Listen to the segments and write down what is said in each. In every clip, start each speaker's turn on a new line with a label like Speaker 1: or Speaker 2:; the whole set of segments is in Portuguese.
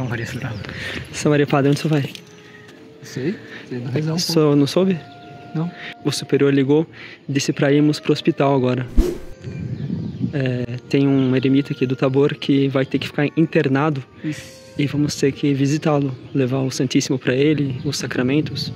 Speaker 1: São Maria Sorala.
Speaker 2: São Maria Padre, onde você vai?
Speaker 1: Sei, sei da razão.
Speaker 2: Só não soube?
Speaker 1: Não.
Speaker 2: O superior ligou e disse pra irmos pro hospital agora. É, tem um eremita aqui do Tabor que vai ter que ficar internado e vamos ter que visitá-lo, levar o Santíssimo para ele, os sacramentos.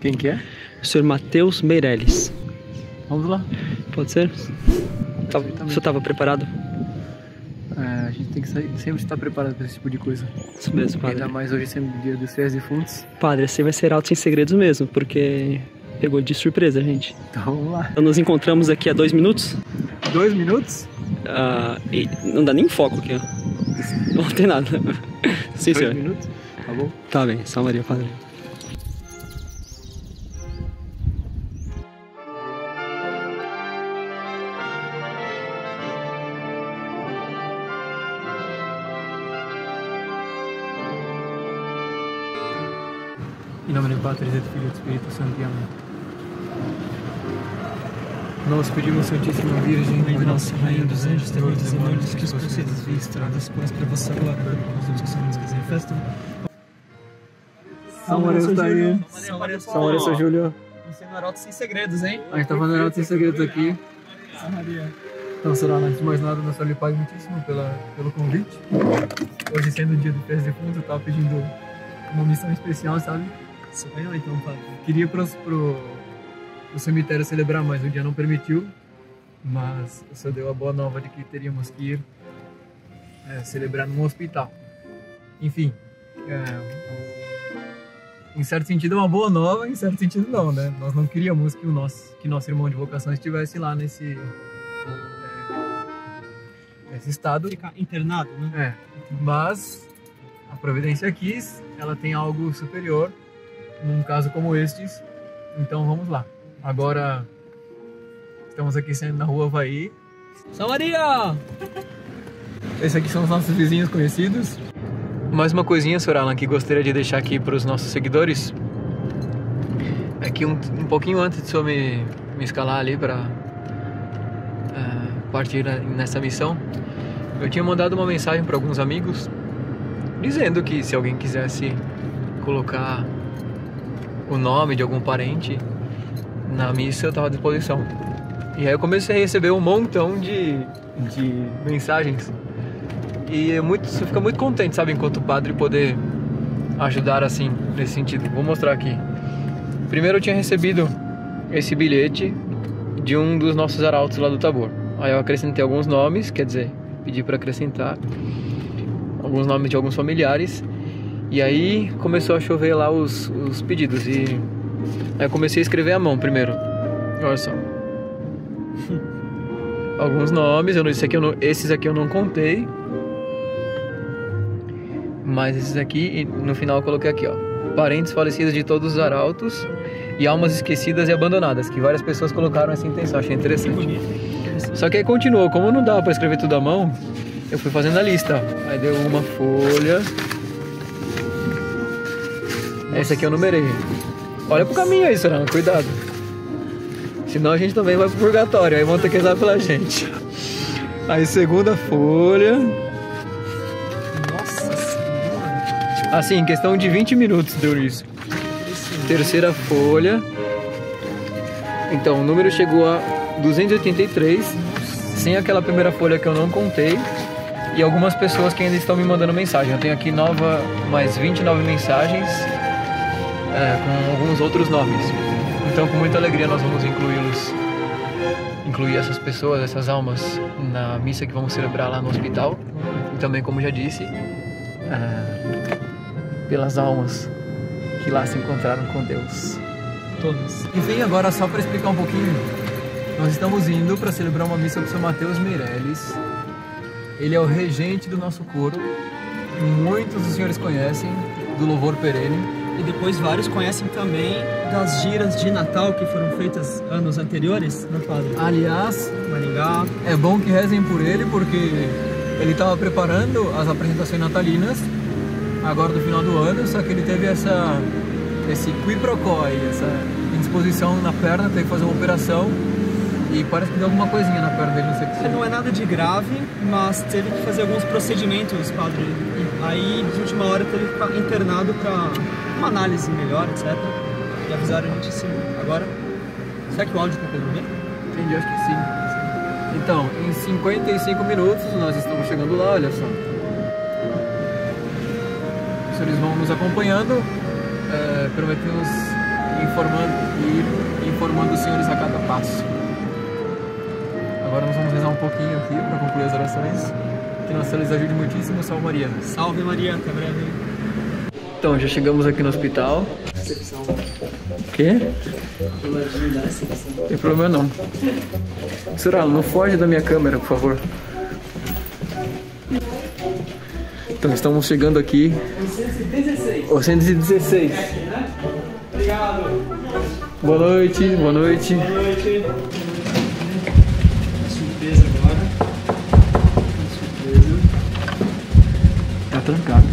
Speaker 1: Quem que é?
Speaker 2: O senhor Mateus Meirelles.
Speaker 1: Vamos lá.
Speaker 2: Pode ser? Tava, você estava preparado?
Speaker 1: A gente tem que sempre estar preparado para esse tipo de coisa.
Speaker 2: Isso mesmo, padre.
Speaker 1: Ainda mais hoje sendo dia dos fiéis defuntos.
Speaker 2: Padre, você vai ser alto sem segredos mesmo, porque pegou de surpresa, gente.
Speaker 1: Então vamos lá.
Speaker 2: Então nos encontramos aqui há dois minutos.
Speaker 1: Dois minutos?
Speaker 2: Ah, e não dá nem foco aqui, ó. Não tem nada. Sim,
Speaker 1: Dois
Speaker 2: senhor.
Speaker 1: minutos? Tá bom.
Speaker 2: Tá bem, São Maria, padre.
Speaker 1: Pátria, e do Filho e do Espírito Santo. Amém. Nós pedimos, Santíssima Virgem,
Speaker 3: Mãe de Nossa Rainha dos Anjos, terror dos demônios, que os conceitos e estradas pães para vossa glória, os outros que são nos que festa.
Speaker 1: São Maria está aí.
Speaker 2: São Maria,
Speaker 1: São Maria, São Júlio.
Speaker 2: Você no Arauto sem segredos, hein?
Speaker 1: A gente tá fazendo Arauto sem segredos aqui.
Speaker 2: Maria.
Speaker 1: Então, será antes de mais nada, nosso lhe pague muitíssimo pela, pelo convite. Hoje, sendo o dia do Fiéis Defuntos, eu tava pedindo uma missão especial, sabe?
Speaker 2: Sonhou então, padre.
Speaker 1: Queria pro, pro, pro cemitério celebrar, mas o dia não permitiu. Mas o senhor deu a boa nova de que teríamos que ir é, celebrar num hospital. Enfim, é, em certo sentido é uma boa nova, em certo sentido não, né? Nós não queríamos que o nosso, que nosso irmão de vocação estivesse lá nesse, é, nesse estado.
Speaker 2: Ficar internado, né?
Speaker 1: É, mas a providência quis, ela tem algo superior num caso como estes. Então vamos lá. Agora estamos aqui saindo na rua Havaí.
Speaker 2: São Maria!
Speaker 1: Esses aqui são os nossos vizinhos conhecidos. Mais uma coisinha, Sr. Alan, que gostaria de deixar aqui para os nossos seguidores. É que um, um pouquinho antes de o senhor me, me escalar ali para partir na- nessa missão, eu tinha mandado uma mensagem para alguns amigos dizendo que se alguém quisesse colocar o nome de algum parente na missa, eu estava à disposição. E aí eu comecei a receber um montão de, de mensagens. E é muito, você fica muito contente, sabe, enquanto padre, poder ajudar assim, nesse sentido. Vou mostrar aqui. Primeiro eu tinha recebido esse bilhete de um dos nossos arautos lá do Tabor. Aí eu acrescentei alguns nomes, quer dizer, pedi para acrescentar alguns nomes de alguns familiares. E aí começou a chover lá os, os pedidos. E aí eu comecei a escrever à mão primeiro. Olha só. Alguns nomes, eu não, esse aqui eu não- esses aqui eu não contei. Mas esses aqui, no final eu coloquei aqui, ó. Parentes falecidos de todos os arautos e almas esquecidas e abandonadas, que várias pessoas colocaram essa intenção, achei interessante. Só que aí continuou, como não dava pra escrever tudo à mão, eu fui fazendo a lista. Aí deu uma folha. Essa aqui eu numerei. Olha pro caminho aí, Sorana, cuidado. Senão a gente também vai pro purgatório, aí vão ter que rezar pela gente. Aí segunda folha.
Speaker 2: Nossa senhora!
Speaker 1: Assim, em questão de 20 minutos deu isso. Terceira folha. Então, o número chegou a 283, sem aquela primeira folha que eu não contei. E algumas pessoas que ainda estão me mandando mensagem. Eu tenho aqui nova, mais 29 mensagens é, com alguns outros nomes. Então, com muita alegria, nós vamos incluí-los, incluir essas pessoas, essas almas, na missa que vamos celebrar lá no hospital. E também, como já disse, é, pelas almas que lá se encontraram com Deus.
Speaker 2: Todas.
Speaker 1: Enfim, agora só para explicar um pouquinho, nós estamos indo para celebrar uma missa com o São Mateus Meirelles. Ele é o regente do nosso coro. Muitos dos senhores conhecem do Louvor Perene.
Speaker 2: E depois vários conhecem também das giras de Natal que foram feitas anos anteriores, né, padre?
Speaker 1: Aliás,
Speaker 2: Maringá.
Speaker 1: é bom que rezem por ele porque ele estava preparando as apresentações natalinas agora do final do ano, só que ele teve essa esse qui pro quo aí, essa indisposição na perna, teve que fazer uma operação e parece que deu alguma coisinha na perna dele, não sei o que.
Speaker 2: Não é nada de grave, mas teve que fazer alguns procedimentos, padre. E aí, de última hora, teve que ficar internado para uma análise melhor, etc. E avisaram a gente assim. Agora, será que o áudio tá pegando bem?
Speaker 1: Entendi, acho que sim. Então, em 55 minutos nós estamos chegando lá, olha só. Os senhores vão nos acompanhando, é, prometemos informando, ir informando os senhores a cada passo. Agora nós vamos rezar um pouquinho aqui para concluir as orações. Que Nossa Senhora lhes ajude muitíssimo, salve Maria.
Speaker 2: Salve Maria, até breve.
Speaker 1: Então, já chegamos aqui no hospital.
Speaker 2: Recepção.
Speaker 1: O quê? Não tem problema não. Senhora, não foge da minha câmera, por favor. Então, estamos chegando aqui.
Speaker 2: 116.
Speaker 1: O 116.
Speaker 2: Obrigado.
Speaker 1: Boa noite, boa noite.
Speaker 2: Boa noite. Surpresa agora. Surpresa.
Speaker 1: Tá trancado.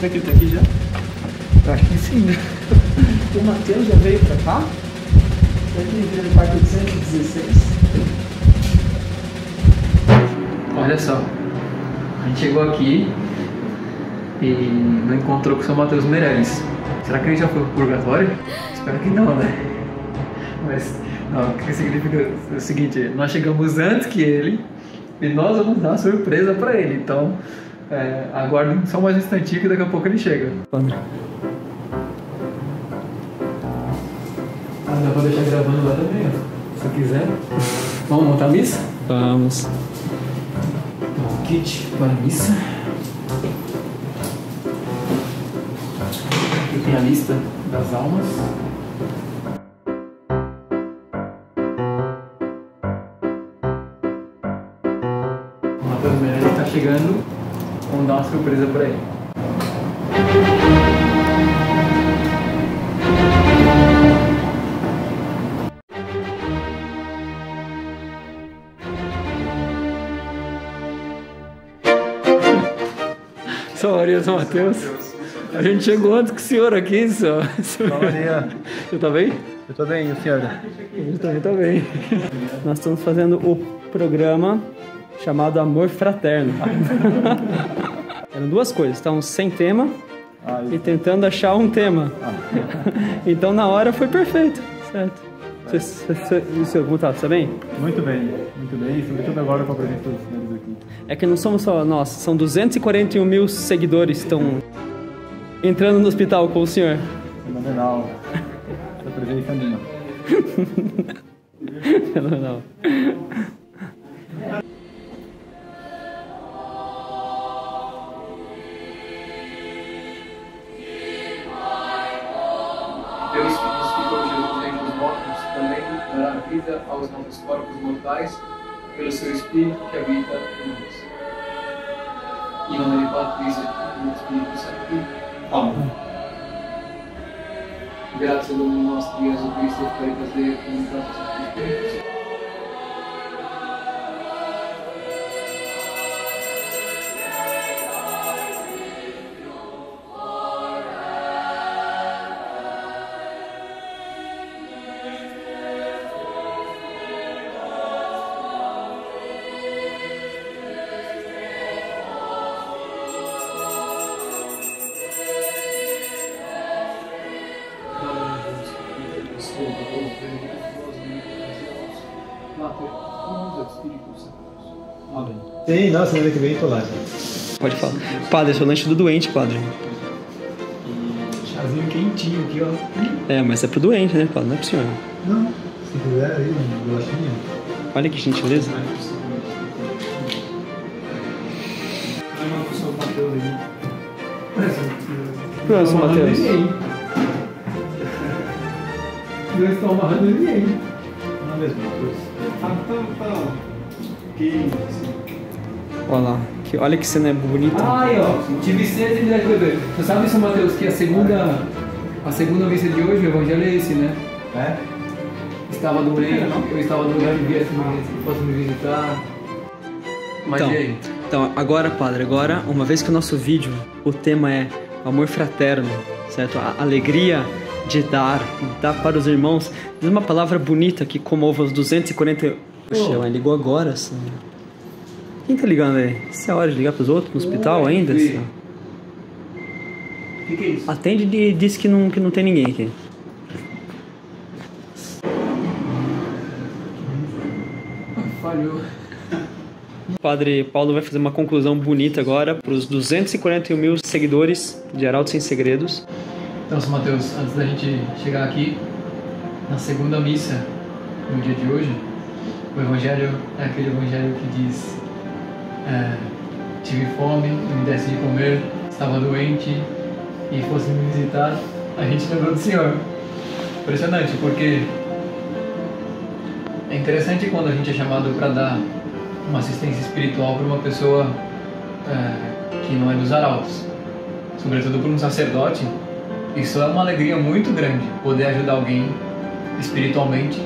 Speaker 2: Será que ele tá aqui já?
Speaker 1: Eu acho que sim.
Speaker 2: O Matheus já veio pra cá? Ele veio no quarto de 116?
Speaker 1: Olha só. A gente chegou aqui e não encontrou com o São Mateus Meirelles. Será que ele já foi pro purgatório? Espero que não, né? Mas, não, o que significa é o seguinte, nós chegamos antes que ele e nós vamos dar uma surpresa pra ele. Então, é, aguardem só mais um instantinho que daqui a pouco ele chega. Pra deixar gravando lá também, ó. Se quiser. Vamos montar a missa?
Speaker 2: Vamos.
Speaker 1: O kit para a missa. Aqui tem a lista das almas. O Matheus Meirelles está chegando. Vamos dar uma surpresa para ele. Maria São Mateus. A gente chegou antes que o senhor aqui, só.
Speaker 4: Maria.
Speaker 1: Você tá bem?
Speaker 4: Eu tô bem, e o senhor?
Speaker 1: Eu também tá bem.
Speaker 2: Nós estamos fazendo o programa chamado Amor Fraterno. Eram duas coisas, estávamos sem tema
Speaker 4: Ah,
Speaker 2: e tentando achar um tema. Então na hora foi perfeito, certo? O seu, como tá? Você tá bem?
Speaker 4: muito bem, muito bem, sobretudo agora com a presença dos.
Speaker 2: É que não somos só nós, são 241 mil seguidores que estão entrando no hospital com o senhor.
Speaker 4: Fenomenal. Essa presença minha.
Speaker 2: Fenomenal.
Speaker 1: Deus que ressuscitou Jesus dentre os mortos também dará vida aos nossos corpos mortais pelo seu Espírito que habita em nós. Em nome do Pai, Filho e do Espírito Santo. Amém. Graças ao nosso Deus Jesus Cristo, para
Speaker 4: Sim, não, semana que vem tô lá.
Speaker 2: Pode falar. Padre, é o lanche do doente, padre.
Speaker 1: Chazinho quentinho aqui, ó.
Speaker 2: É, mas é pro doente, né, padre? Não é pro senhor.
Speaker 4: Não, se quiser aí, bolachinha.
Speaker 2: Olha que gentileza. Pronto, São Mateus.
Speaker 1: Não estão amarrando ninguém.
Speaker 4: Não é a mesma coisa.
Speaker 2: Olha lá. Que, olha que cena bonita.
Speaker 1: Ai, ó, tive sede de beber. Você sabe, São Mateus, que a segunda, a segunda missa de hoje, o evangelho é esse, né?
Speaker 4: É?
Speaker 1: Estava doente, eu estava doente, via se fosse me visitar. Mas
Speaker 2: Então.
Speaker 1: e aí?
Speaker 2: Então, agora, padre, agora, uma vez que o nosso vídeo, o tema é amor fraterno, certo? A alegria de dar, dar para os irmãos. Diz uma palavra bonita que comova os 240. Poxa, ela ligou agora, assim. Quem tá ligando aí? Isso é hora de ligar pros outros no hospital ainda?
Speaker 3: O que, que é isso?
Speaker 2: Atende e diz que não, que não tem ninguém aqui.
Speaker 1: Falhou.
Speaker 2: O padre Paulo vai fazer uma conclusão bonita agora para os 241 mil seguidores de Arauto Sem Segredos.
Speaker 1: Então, São Mateus, antes da gente chegar aqui, na segunda missa, no dia de hoje, o Evangelho é aquele Evangelho que diz: é, Tive fome, me desse de comer, estava doente e fosse me visitar. A gente lembrou do Senhor. Impressionante, porque é interessante quando a gente é chamado para dar uma assistência espiritual para uma pessoa é, que não é dos arautos, sobretudo para um sacerdote. Isso é uma alegria muito grande, poder ajudar alguém espiritualmente,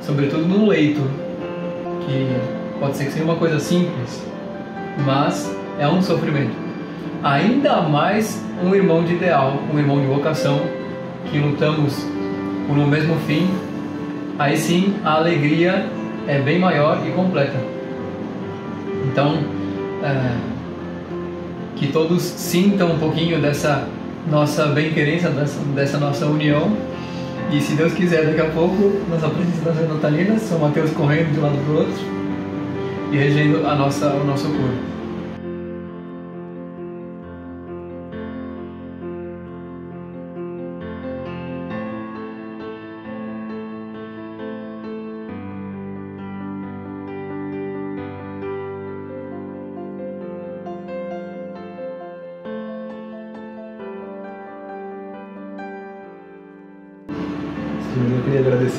Speaker 1: sobretudo num leito, que pode ser que seja uma coisa simples, mas é um sofrimento. Ainda mais um irmão de ideal, um irmão de vocação, que lutamos por um mesmo fim, aí sim a alegria é bem maior e completa. Então, é, que todos sintam um pouquinho dessa nossa bem-querença, dessa, dessa nossa união. E se Deus quiser, daqui a pouco, nossa presença das Natalinas, São Mateus correndo de um lado para o outro e regendo a nossa, o nosso corpo.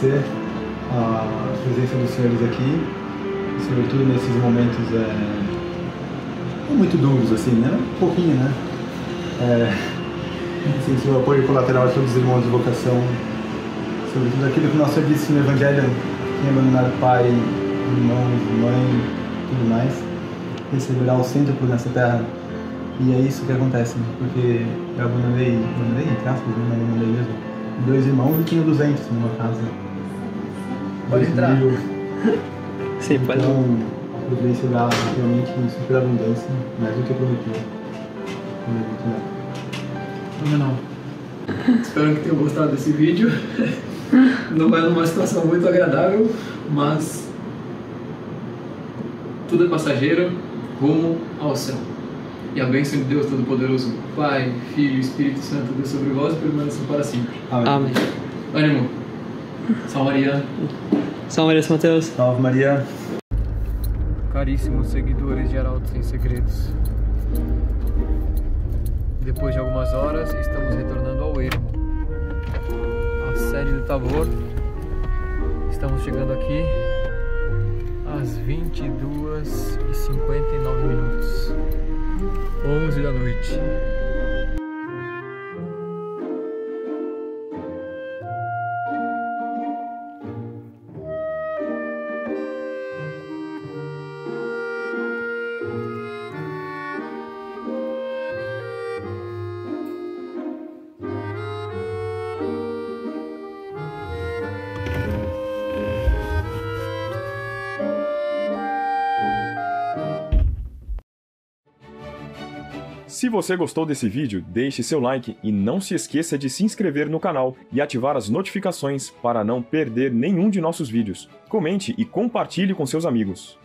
Speaker 4: Agradecer a presença dos senhores aqui, sobretudo nesses momentos é, não muito duros, assim, né? Um pouquinho, né? É, assim, o apoio colateral de todos os irmãos de vocação, sobretudo aquilo que o nosso Senhor disse no Evangelho, quem abandonar pai, irmãos, mãe, tudo mais, receberá o centro nessa terra. E é isso que acontece, né? porque eu abandonei, abandonei, entre aspas, né? abandonei mesmo, dois irmãos e tinha 200 numa casa.
Speaker 1: Pode entrar.
Speaker 4: mil.
Speaker 2: Sim, pode.
Speaker 4: Então, a providência dá realmente em superabundância, mais do que prometeu.
Speaker 1: Fenomenal. Espero que tenham gostado desse vídeo. Não é numa situação muito agradável, mas tudo é passageiro, rumo ao céu. E a bênção de Deus Todo-Poderoso, Pai, Filho e Espírito Santo, Deus sobre vós e permaneçam para sempre.
Speaker 2: Amém.
Speaker 1: Ânimo. Salve Maria.
Speaker 2: São Maria São Mateus.
Speaker 4: Salve Maria.
Speaker 1: Caríssimos seguidores de Arauto Sem Segredos. Depois de algumas horas, estamos retornando ao ermo. A sede do Tabor. Estamos chegando aqui às 22h59 minutos. 11 da noite.
Speaker 5: Se você gostou desse vídeo, deixe seu like e não se esqueça de se inscrever no canal e ativar as notificações para não perder nenhum de nossos vídeos. Comente e compartilhe com seus amigos.